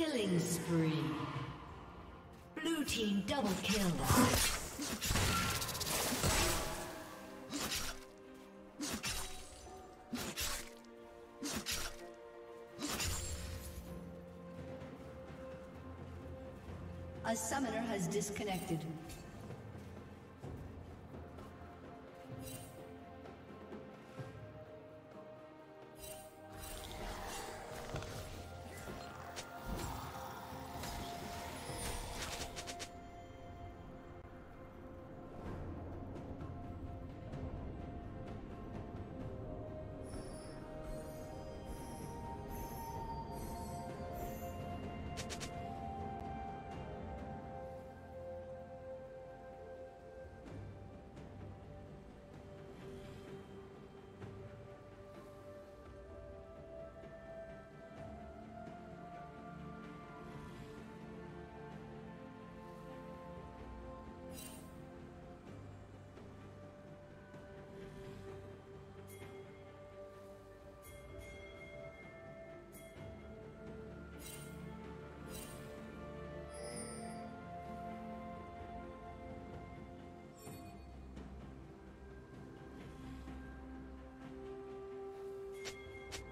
Killing spree. Blue team double kill. A summoner has disconnected.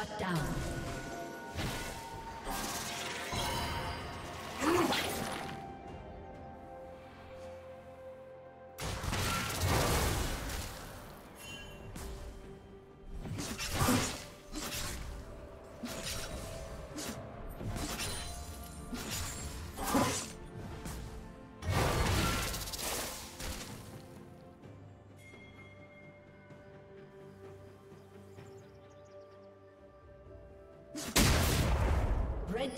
Shut down.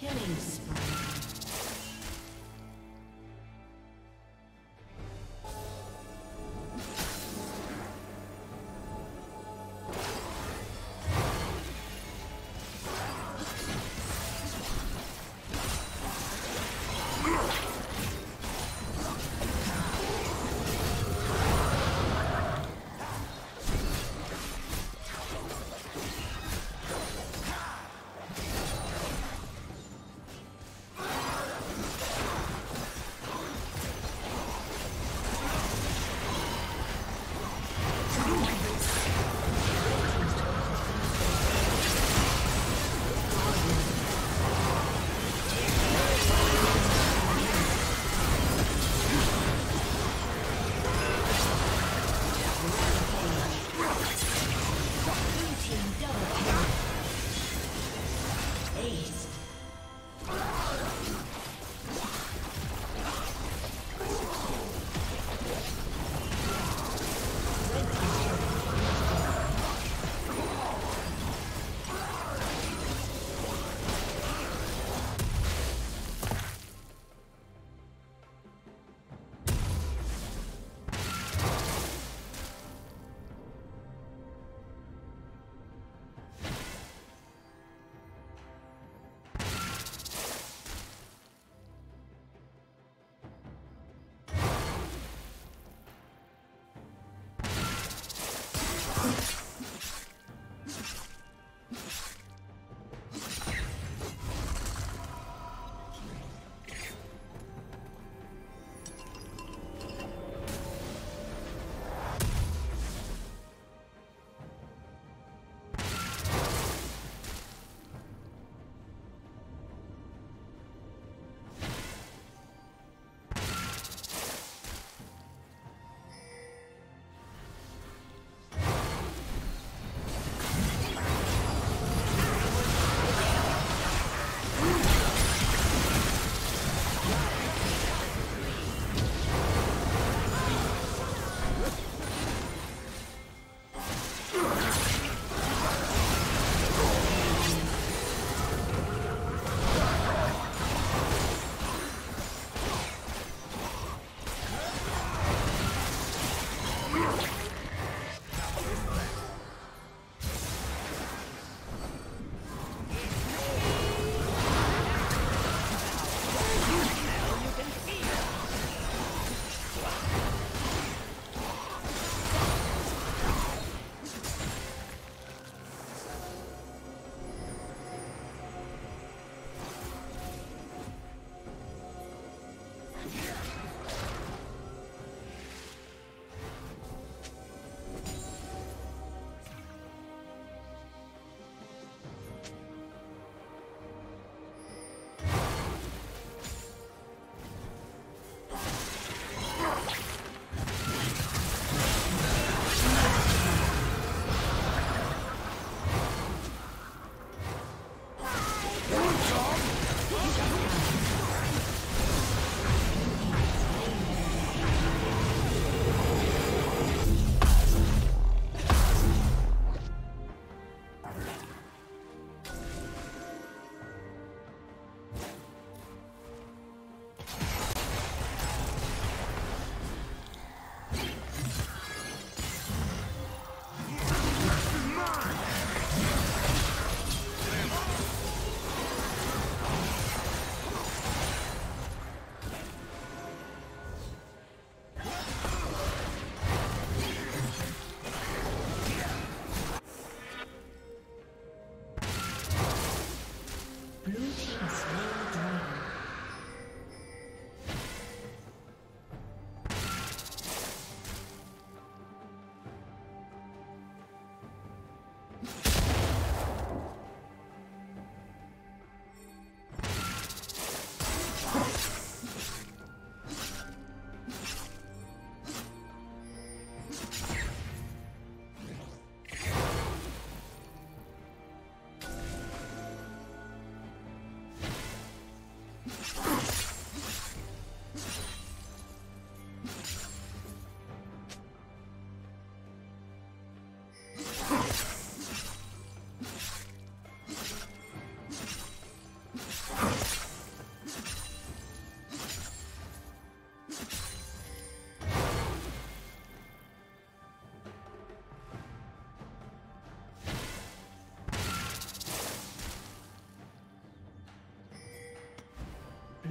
Killing spree.